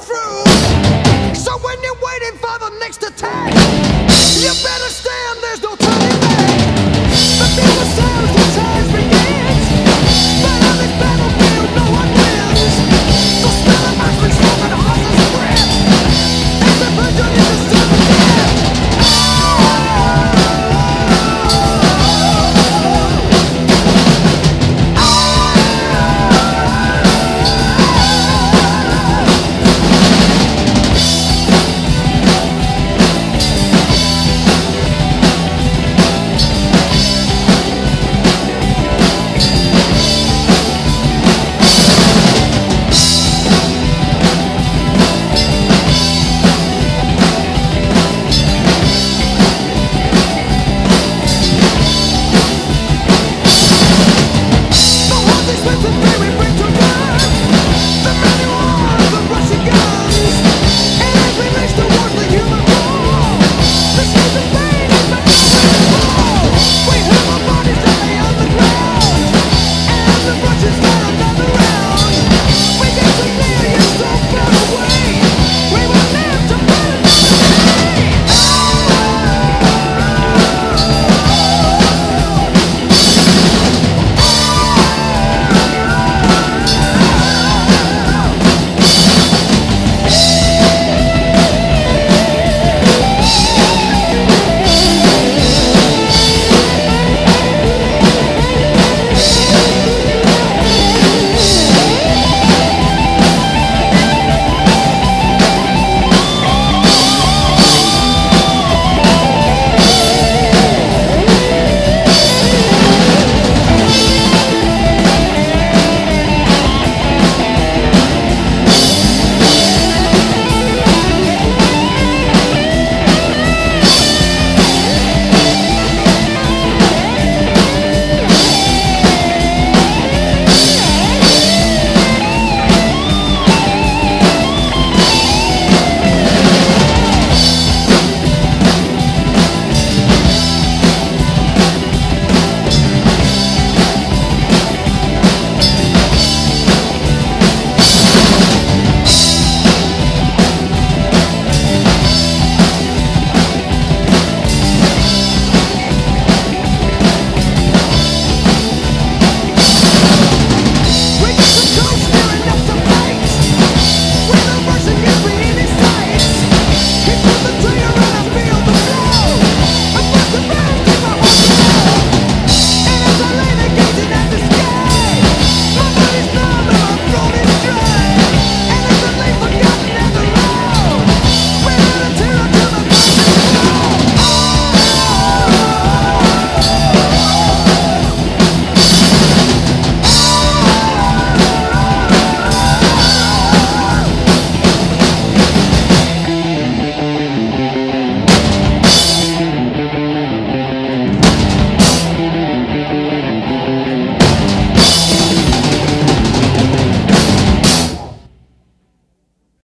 through. So when you